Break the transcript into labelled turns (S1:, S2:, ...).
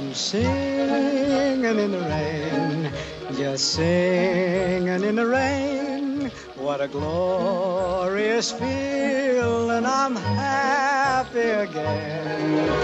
S1: I'm singing in the rain, just singing in the rain. What a glorious feeling, I'm happy again.